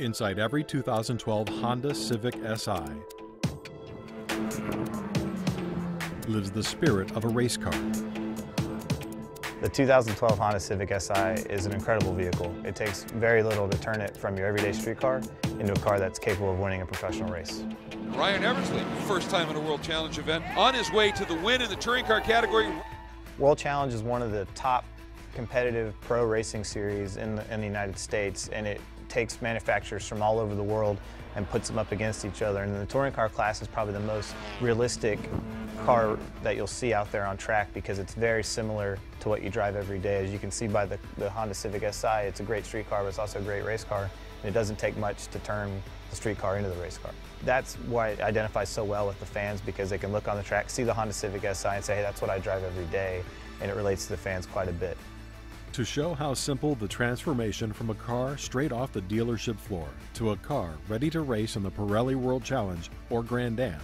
Inside every 2012 Honda Civic Si lives the spirit of a race car. The 2012 Honda Civic Si is an incredible vehicle. It takes very little to turn it from your everyday street car into a car that's capable of winning a professional race. Ryan Eversley, first time in a World Challenge event, on his way to the win in the touring car category. World Challenge is one of the top competitive pro racing series in the, in the United States, and it takes manufacturers from all over the world and puts them up against each other. And the touring car class is probably the most realistic car that you'll see out there on track because it's very similar to what you drive every day. As you can see by the, the Honda Civic Si, it's a great street car, but it's also a great race car. And it doesn't take much to turn the street car into the race car. That's why it identifies so well with the fans because they can look on the track, see the Honda Civic Si and say, hey, that's what I drive every day. And it relates to the fans quite a bit. To show how simple the transformation from a car straight off the dealership floor to a car ready to race in the Pirelli World Challenge or Grand Am,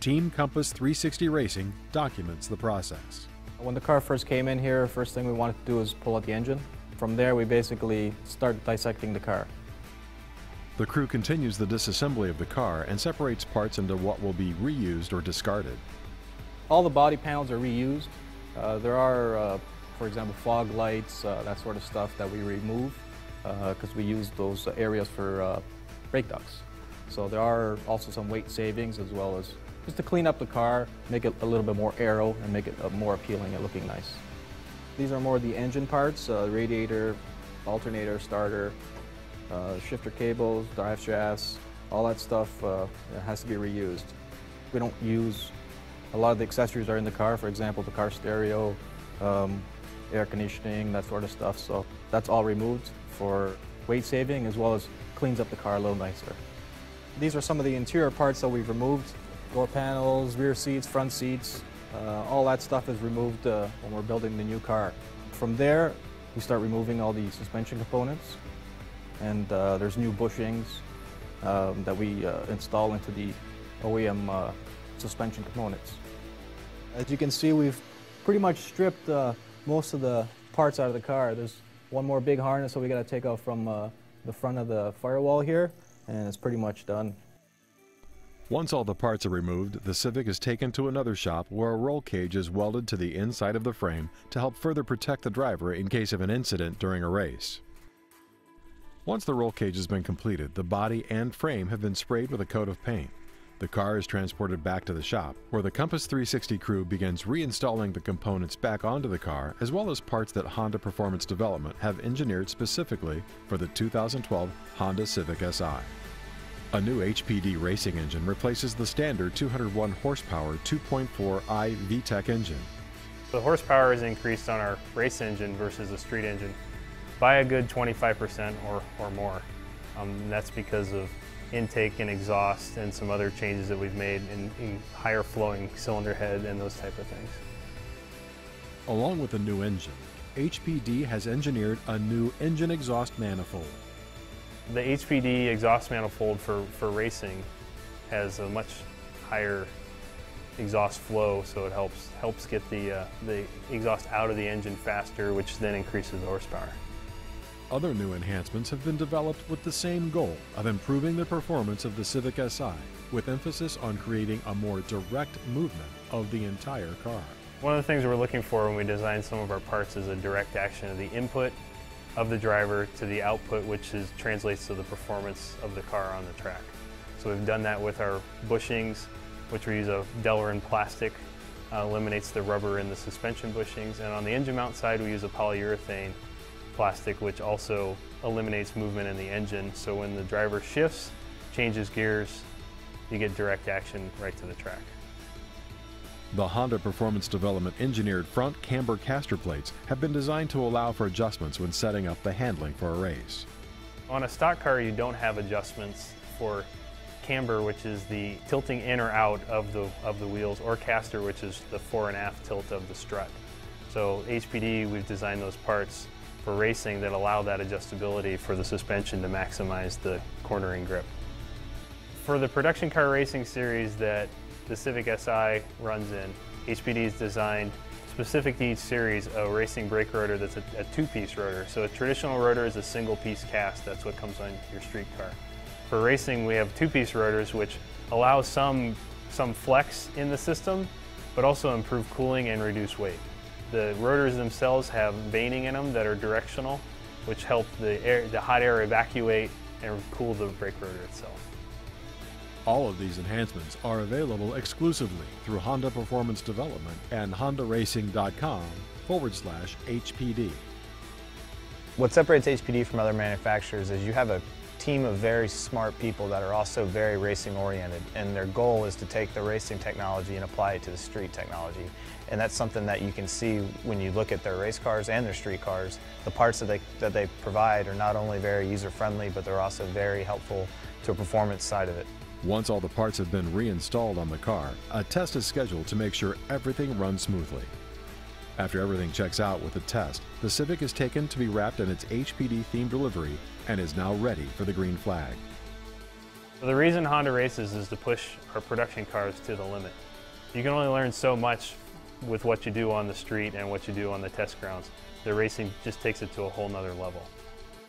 Team Compass 360 Racing documents the process. When the car first came in here, first thing we wanted to do was pull out the engine. From there, we basically start dissecting the car. The crew continues the disassembly of the car and separates parts into what will be reused or discarded. All the body panels are reused. Uh, there are, uh, for example, fog lights, uh, that sort of stuff that we remove because uh, we use those areas for uh, brake ducts. So there are also some weight savings as well as just to clean up the car, make it a little bit more aero and make it uh, more appealing and looking nice. These are more the engine parts, uh, radiator, alternator, starter, uh, shifter cables, drive shafts, all that stuff has to be reused. We don't use, a lot of the accessories are in the car, for example, the car stereo, um, air conditioning, that sort of stuff, so that's all removed for weight saving as well as cleans up the car a little nicer. These are some of the interior parts that we've removed door panels, rear seats, front seats, uh, all that stuff is removed uh, when we're building the new car. From there, we start removing all the suspension components, and uh, there's new bushings um, that we uh, install into the OEM uh, suspension components. As you can see, we've pretty much stripped uh, most of the parts out of the car. There's one more big harness that we got to take off from uh, the front of the firewall here, and it's pretty much done. Once all the parts are removed, the Civic is taken to another shop where a roll cage is welded to the inside of the frame to help further protect the driver in case of an incident during a race. Once the roll cage has been completed, the body and frame have been sprayed with a coat of paint. The car is transported back to the shop, where the Compass 360 crew begins reinstalling the components back onto the car, as well as parts that Honda Performance Development have engineered specifically for the 2012 Honda Civic Si. A new HPD racing engine replaces the standard 201 horsepower 2.4i VTEC engine. The horsepower is increased on our race engine versus a street engine by a good 25% or, or more. Um, that's because of intake and exhaust and some other changes that we've made in, in higher flowing cylinder head and those type of things. Along with the new engine, HPD has engineered a new engine exhaust manifold. The HPD exhaust manifold for, for racing has a much higher exhaust flow, so it helps helps get the, uh, the exhaust out of the engine faster, which then increases the horsepower. Other new enhancements have been developed with the same goal of improving the performance of the Civic Si, with emphasis on creating a more direct movement of the entire car. One of the things we're looking for when we design some of our parts is a direct action of the input of the driver to the output, which is, translates to the performance of the car on the track. So we've done that with our bushings, which we use a Delrin plastic, uh, eliminates the rubber in the suspension bushings. And on the engine mount side, we use a polyurethane plastic, which also eliminates movement in the engine. So when the driver shifts, changes gears, you get direct action right to the track. The Honda Performance Development engineered front camber caster plates have been designed to allow for adjustments when setting up the handling for a race. On a stock car, you don't have adjustments for camber, which is the tilting in or out of the, of the wheels, or caster, which is the fore and aft tilt of the strut. So HPD, we've designed those parts for racing that allow that adjustability for the suspension to maximize the cornering grip. For the production car racing series that the Civic Si runs in. HPD is designed specific to each series, a racing brake rotor that's a, a two-piece rotor. So a traditional rotor is a single-piece cast. That's what comes on your street car. For racing, we have two-piece rotors, which allow some, some flex in the system, but also improve cooling and reduce weight. The rotors themselves have veining in them that are directional, which help the, air, the hot air evacuate and cool the brake rotor itself. All of these enhancements are available exclusively through Honda Performance Development and HondaRacing.com forward slash HPD. What separates HPD from other manufacturers is you have a team of very smart people that are also very racing oriented and their goal is to take the racing technology and apply it to the street technology and that's something that you can see when you look at their race cars and their street cars. The parts that they, that they provide are not only very user friendly but they're also very helpful to a performance side of it. Once all the parts have been reinstalled on the car, a test is scheduled to make sure everything runs smoothly. After everything checks out with the test, the Civic is taken to be wrapped in its HPD themed livery and is now ready for the green flag. So the reason Honda races is to push our production cars to the limit. You can only learn so much with what you do on the street and what you do on the test grounds. The racing just takes it to a whole nother level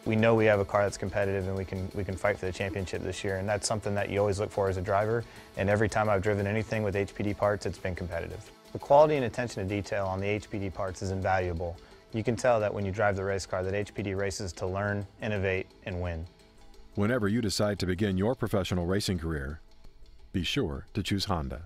we know we have a car that's competitive and we can, we can fight for the championship this year. And that's something that you always look for as a driver. And every time I've driven anything with HPD parts, it's been competitive. The quality and attention to detail on the HPD parts is invaluable. You can tell that when you drive the race car that HPD races to learn, innovate, and win. Whenever you decide to begin your professional racing career, be sure to choose Honda.